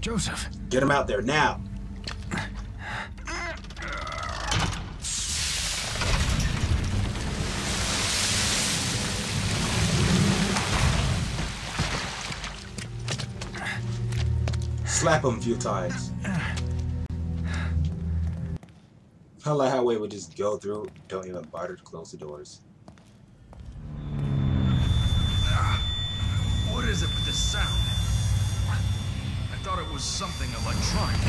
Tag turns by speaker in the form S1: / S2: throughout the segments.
S1: Joseph.
S2: Get him out there now. Slap him a few times. I like how we would just go through, don't even bother to close the doors.
S1: What is it with this sound? I thought it was something electronic.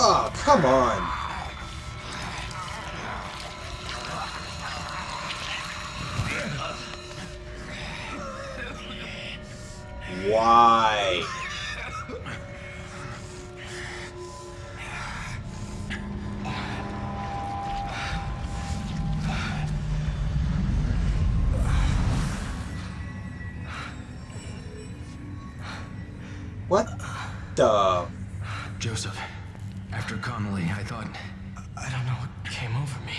S2: Oh, come on. Why? The?
S1: Joseph, after Connelly, I thought... I don't know what came over me.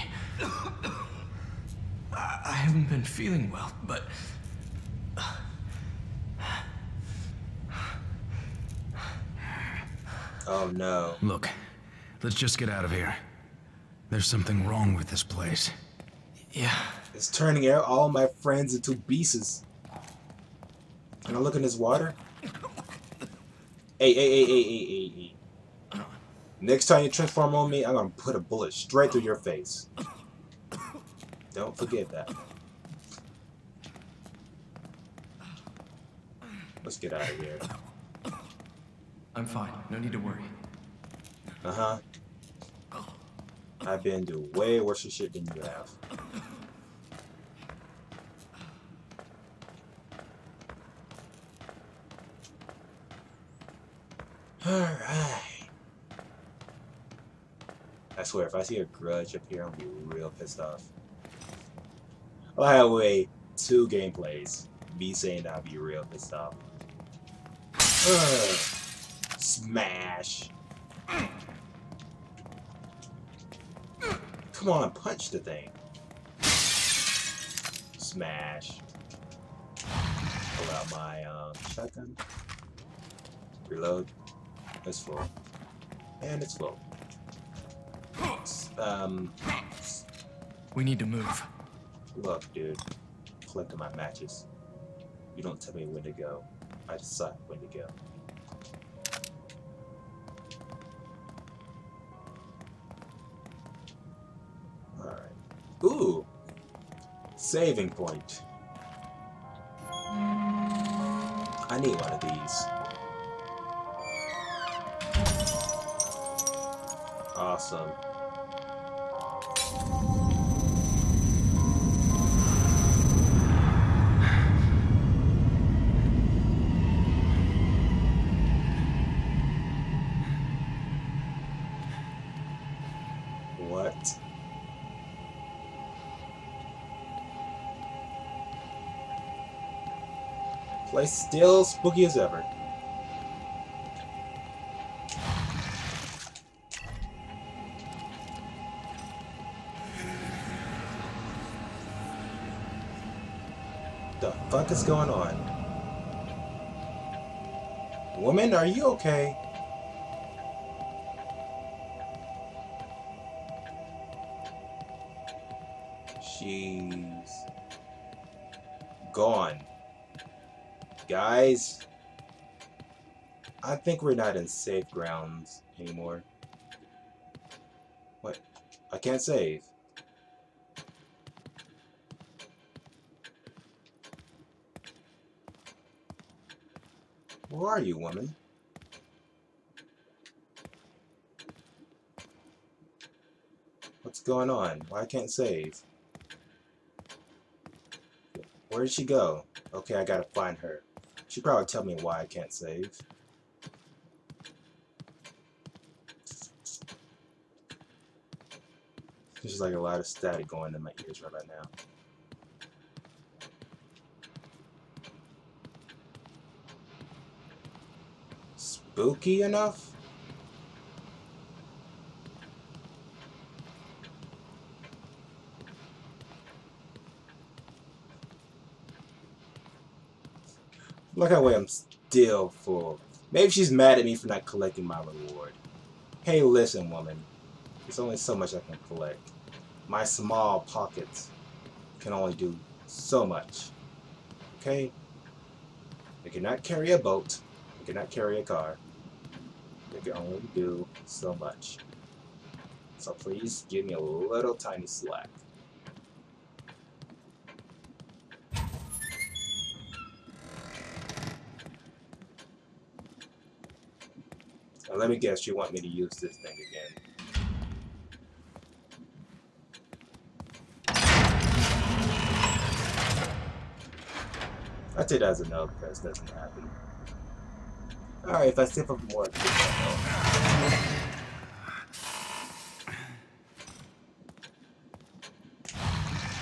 S1: I haven't been feeling well, but...
S2: Oh no.
S1: Look, let's just get out of here. There's something wrong with this place. Yeah.
S2: It's turning out all my friends into beasts. Can I look in this water? Hey, hey, hey, hey, hey, hey, hey. Next time you transform on me, I'm gonna put a bullet straight through your face. Don't forget that. Let's get out of here.
S1: I'm fine. No need to worry.
S2: Uh-huh. I've been through way worse shit than you have. Alright. I swear, if I see a grudge up here, I'm gonna be real pissed off. I'll have wait two gameplays. Me saying I'll be real pissed off. Ugh. Smash. Come on, punch the thing. Smash. Pull out my um, shotgun. Reload. It's full. And it's full. Um,
S1: We need to move.
S2: look, dude. Collecting my matches. You don't tell me when to go. I decide when to go. Alright. Ooh! Saving point. I need one of these. Awesome. What? Place still spooky as ever. The fuck is going on? Woman, are you okay? She's gone. Guys, I think we're not in safe grounds anymore. What? I can't save. Where are you, woman? What's going on? Why I can't save? Where did she go? Okay, I gotta find her. She probably tell me why I can't save. There's like a lot of static going in my ears right now. Spooky enough? Look how way I'm still full. Maybe she's mad at me for not collecting my reward. Hey, listen, woman. There's only so much I can collect. My small pockets can only do so much. Okay? I cannot carry a boat. Cannot carry a car. I can only do so much. So please give me a little tiny slack. Now let me guess, you want me to use this thing again. I take that as a because it doesn't happen. Alright, if I sip up more,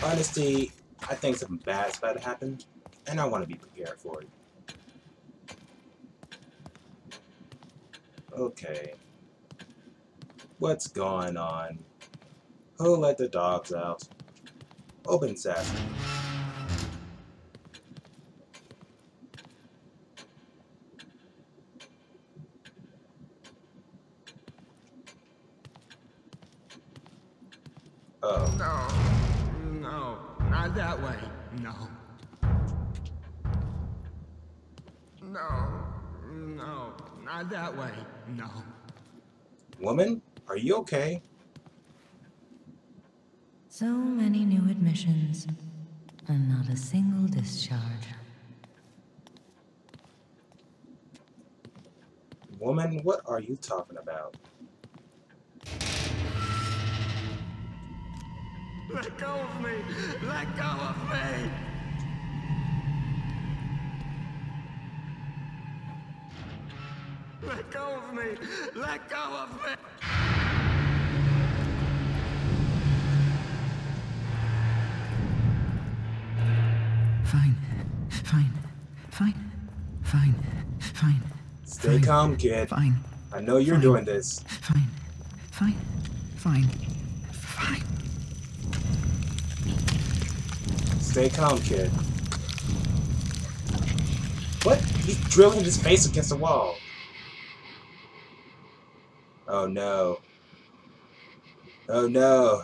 S2: Honestly, I think something bad's about to happen, and I want to be prepared for it. Okay. What's going on? Who let the dogs out? Open sesame.
S3: No, no, not that way. No.
S2: Woman, are you okay?
S4: So many new admissions, and not a single discharge.
S2: Woman, what are you talking about?
S3: Let go of me! Let go of me! Let go of me! Let go of me!
S5: Fine. Fine. Fine. Fine. Fine.
S2: Stay
S5: Fine.
S2: calm, kid.
S5: Fine.
S2: I know you're
S5: Fine.
S2: doing this.
S5: Fine. Fine. Fine. Fine.
S2: Stay calm, kid. What? He's drilling his face against the wall. Oh no. Oh no.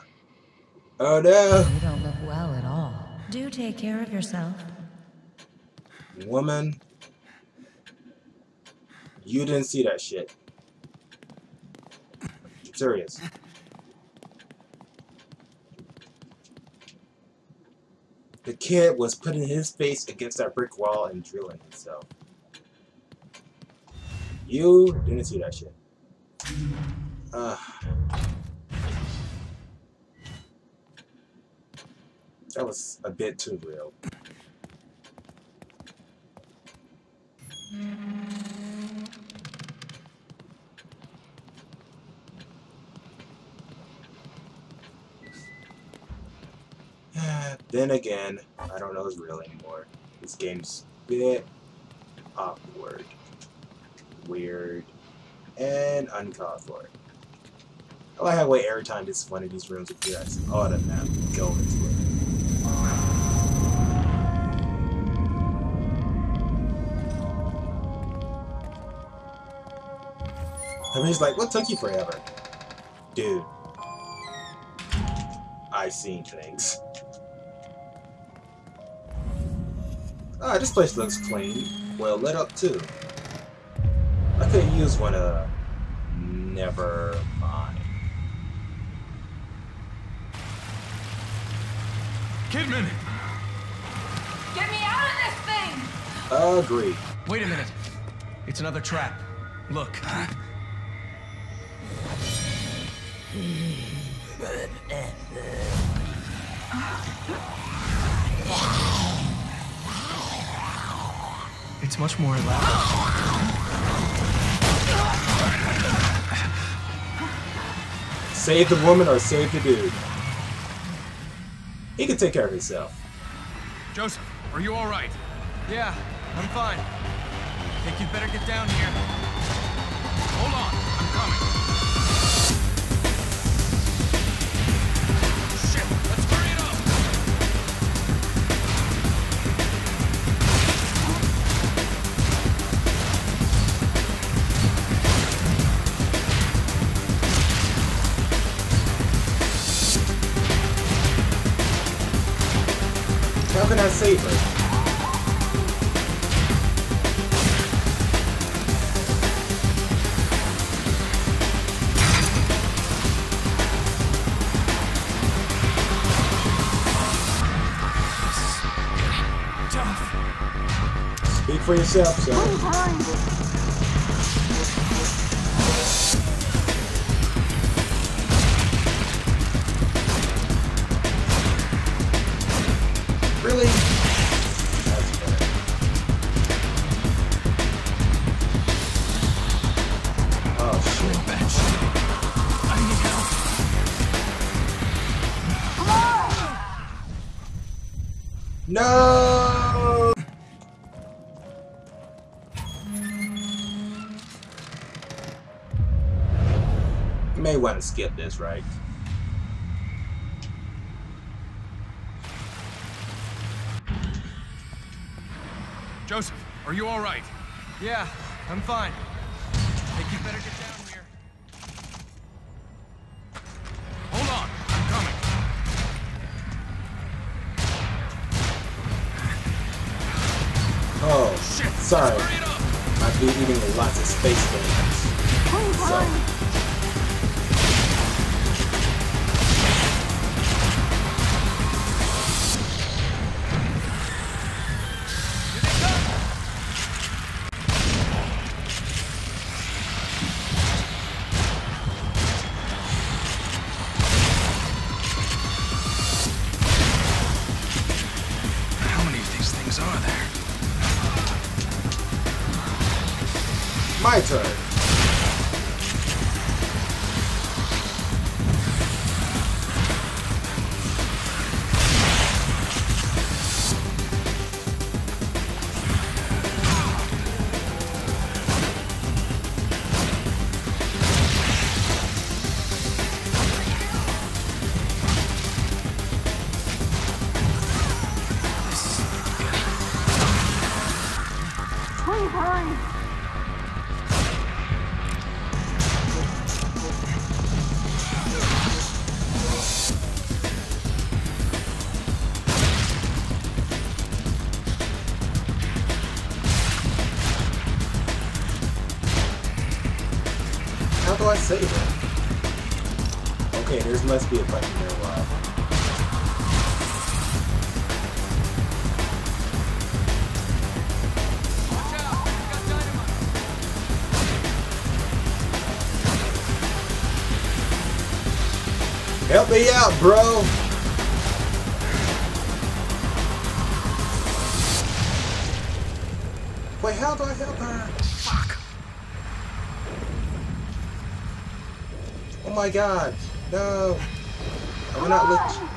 S2: Oh no.
S4: You don't look well at all. Do take care of yourself.
S2: Woman. You didn't see that shit. I'm serious. The kid was putting his face against that brick wall and drilling himself. You didn't see that shit. Uh, that was a bit too real. then again, I don't know it's real anymore. This game's a bit awkward, weird, and uncalled for. I like how way every time this one of these rooms appears, I ought to go into it. I mean, he's like, what took you forever? Dude. I've seen things. Ah, this place looks clean. Well lit up too. I could use one of never mind.
S1: Kidman!
S6: Get me out of this thing!
S2: Agree.
S1: Wait a minute. It's another trap. Look. It's much more elaborate.
S2: Save the woman or save the dude. He can take care of himself.
S1: Joseph, are you all right? Yeah, I'm fine. I Think you'd better get down here. Hold on, I'm coming. Tough.
S2: Speak for yourself, sir. To skip this, right?
S1: Joseph, are you all right?
S3: Yeah, I'm fine.
S1: Think you better get down here. Hold on, I'm coming.
S2: Oh,
S1: Shit.
S2: sorry.
S1: Hurry it up.
S2: I've been eating lots of space games. So, must be a. Help me out, bro! Wait, how do I help her?
S1: Fuck.
S2: Oh my god. No. I will not let you.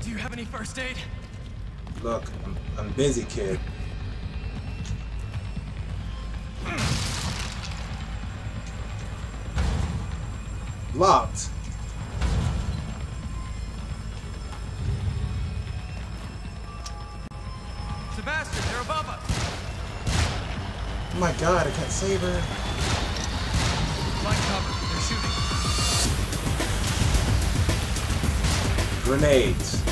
S1: Do you have any first aid?
S2: Look, I'm, I'm busy, kid. Locked.
S3: Sebastian, they're above us.
S2: Oh my god, I can't save her. Grenades.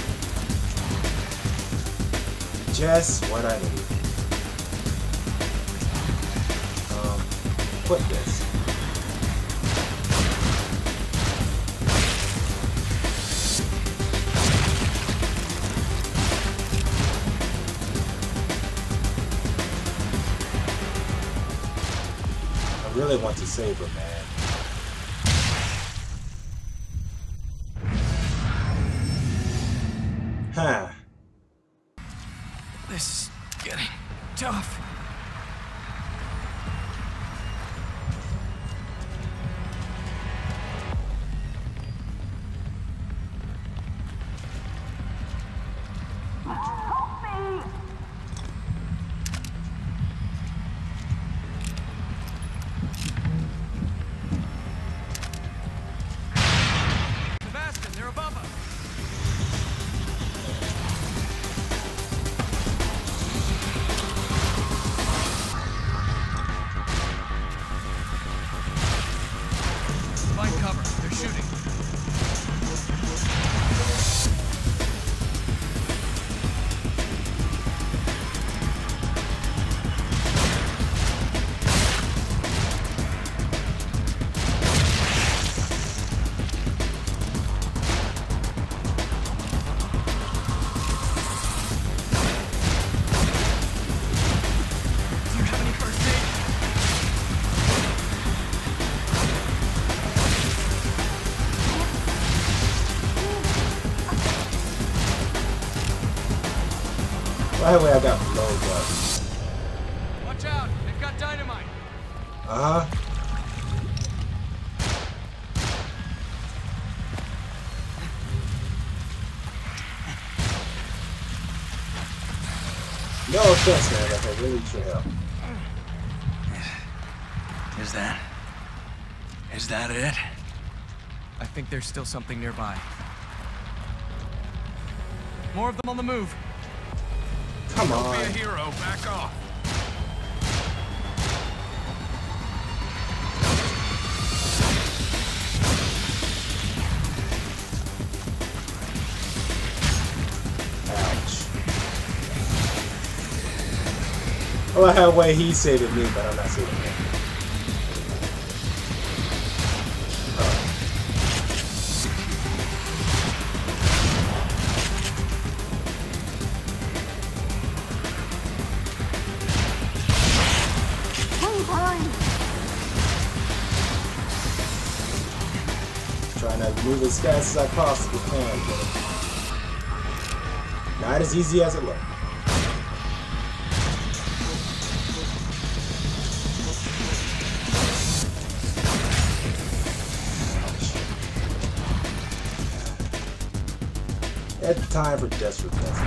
S2: Just what I need. Um, put this. I really want to save her, man. By the way, I got blown up.
S1: Watch out! They've got dynamite!
S2: Uh huh. No offense, man. Like I really should help.
S1: Is that... Is that it? I think there's still something nearby. More of them on the move.
S2: Come Don't on.
S1: Be a hero, back off.
S2: Ouch. I like how way he saving me, but I'm not saving him. To move as fast as I possibly can, but not as easy as it looks. The time for desperate measures.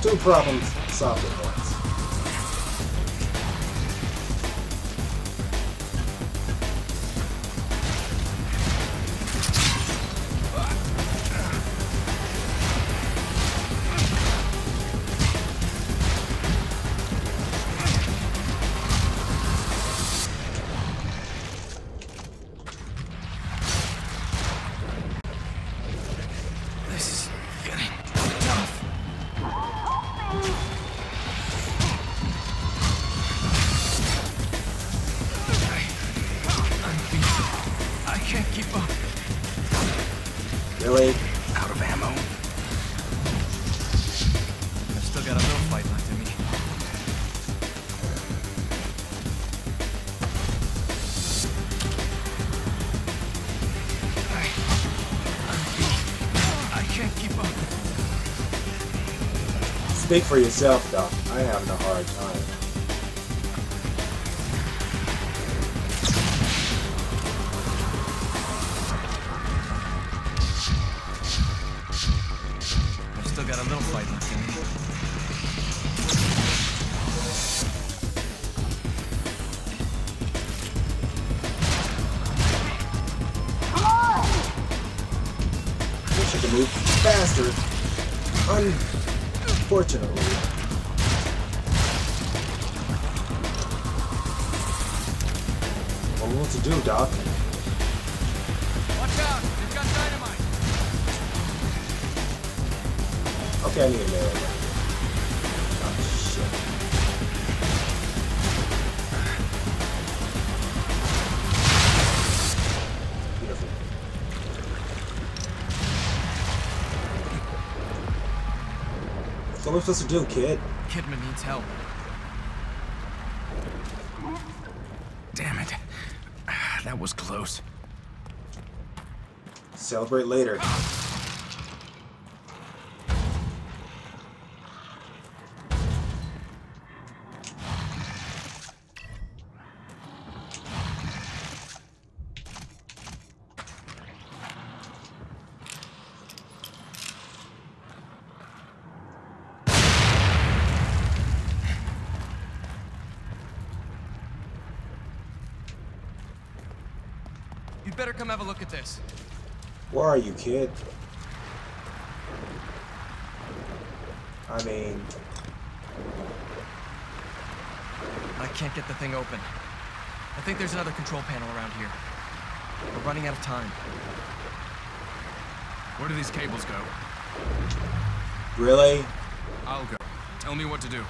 S2: Two problems solved at once. Speak for yourself, Doc. I am having a hard time.
S1: I've still got a little fight left in me.
S2: Wish I could move faster. Unfortunately. What want to do, Doc?
S1: Watch out! They've got dynamite!
S2: Okay, I need a melee. So what am I supposed to do, kid?
S1: Kidman needs help. Damn it. That was close.
S2: Celebrate later.
S1: Better come have a look at this.
S2: Where are you, kid? I mean,
S1: I can't get the thing open. I think there's another control panel around here. We're running out of time. Where do these cables go?
S2: really?
S1: I'll go. Tell me what to do.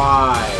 S2: Why?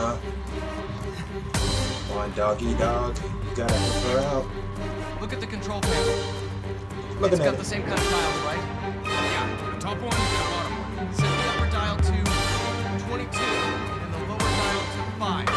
S2: Huh. Come on, doggy dog. You gotta help her out.
S1: Look at the control panel.
S2: Looking
S1: It's
S2: at
S1: got
S2: it.
S1: the same kind of dials, right? Yeah. The top one and the bottom one. Set the upper dial to 22 and the lower dial to 5.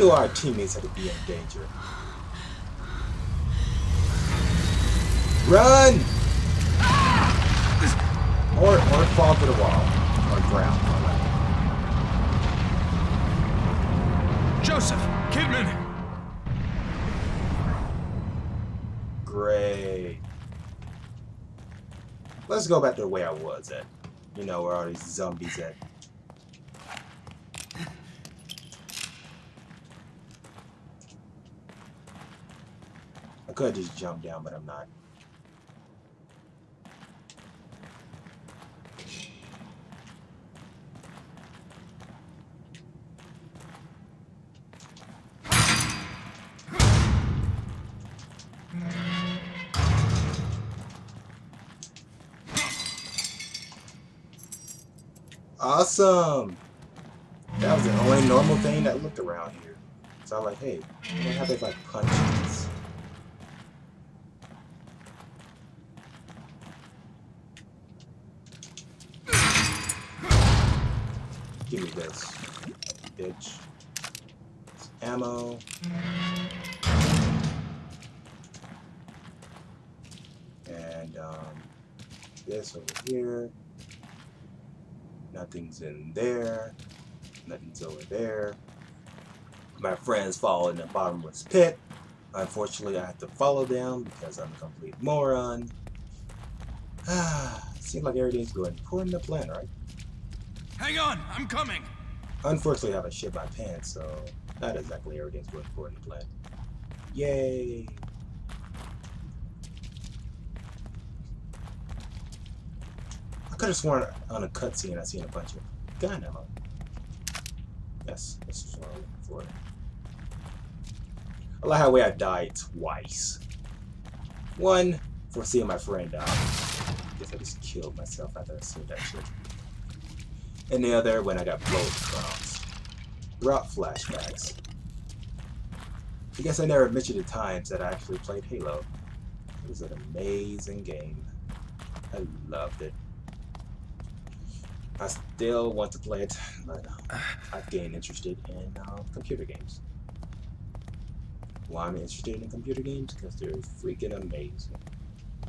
S2: Do our teammates have to be in danger? Run! Or or fall to the wall. Or ground.
S1: Or Joseph! Kidman!
S2: Great. Let's go back to the way I was at. You know where all these zombies at. Could just jump down, but I'm not. Awesome! That was the only normal thing that looked around here. So I'm like, hey, what happens if I punch this? Me this, bitch. Ammo. And um, this over here. Nothing's in there. Nothing's over there. My friends fall in the bottomless pit. Unfortunately, I have to follow them because I'm a complete moron. Ah, seems like everything's going according to plan, right?
S1: Hang on, I'm coming!
S2: Unfortunately, I haven't shit my pants, so not exactly everything's going according to plan. Yay! I could have sworn on a cutscene I seen a bunch of gun ammo. Yes, this is what I'm looking for. I like how way I died twice. One for seeing my friend die. Guess I just killed myself after I seen that shit. And the other when I got blown across. Route flashbacks. I guess I never mentioned the times that I actually played Halo. It was an amazing game. I loved it. I still want to play it, but uh, I've gained interested in uh, computer games. Why I'm interested in computer games? Because they're freaking amazing.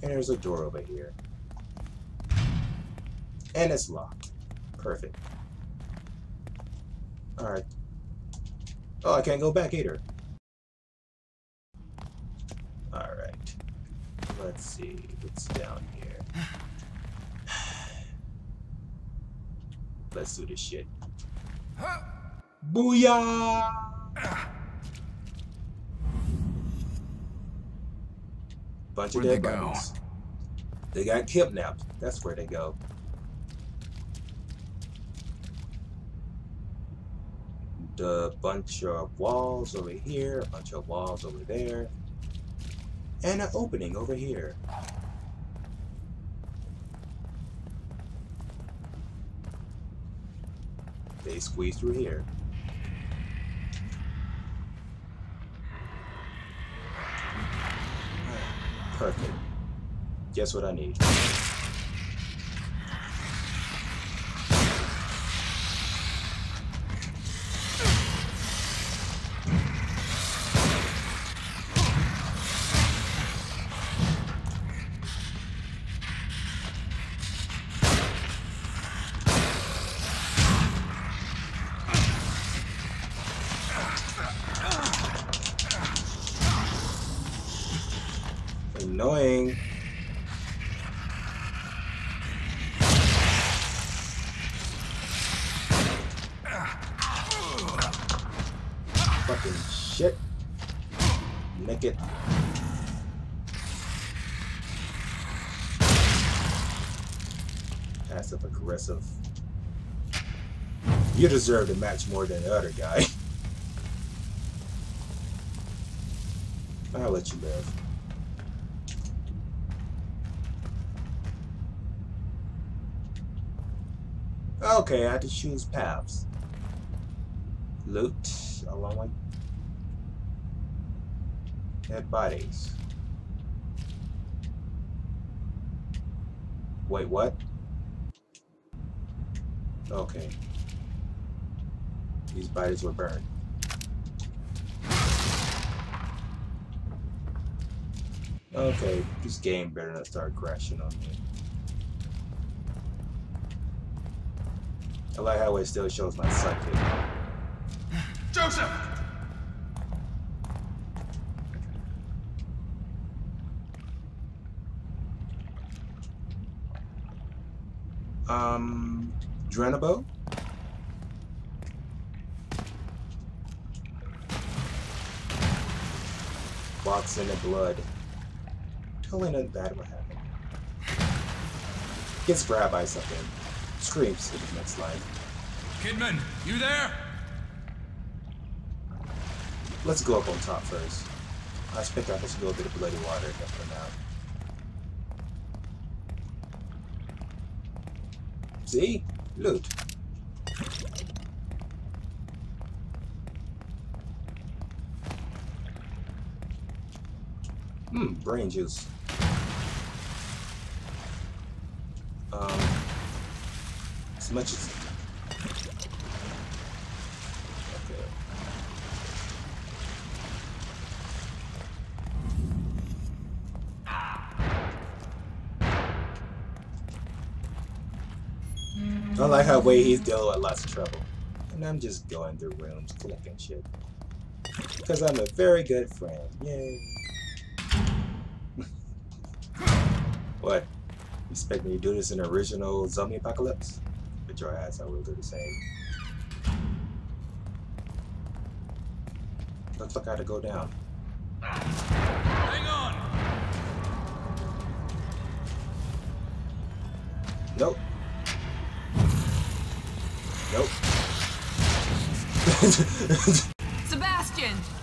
S2: And there's a door over here. And it's locked. Perfect. Alright. Oh, I can't go back either. Alright. Let's see what's down here. Let's do this shit. Booyah! Bunch of
S1: Where'd
S2: dead
S1: they go?
S2: They got kidnapped. That's where they go. The bunch of walls over here, a bunch of walls over there, and an opening over here. They squeeze through here. Perfect. Guess what I need? Annoying. Fucking shit. Make it. Passive aggressive. You deserve to match more than the other guy. I'll let you live. Okay, I had to choose paths. Loot along with dead bodies. Wait, what? Okay. These bodies were burned. Okay, this game better not start crashing on me. I like how it still shows my sidekick.
S3: Joseph!
S2: Um, Drenabo? Box in the blood. Totally nothing bad will happen. Gets grabbed by something. Screams in his next line.
S3: Kidman, you there?
S2: Let's go up on top first. Let's pick up this little bit of bloody water just for now. See? Loot. Hmm, brain juice. Um, much as. I like how way he's dealing with lots of trouble. And I'm just going through rooms collecting shit. Because I'm a very good friend. Yay. what? You expect me to do this in original zombie apocalypse? But your ass, I will do the same. Looks like I had to go down.
S3: Hang on!
S2: Nope. Nope.
S6: Sebastian!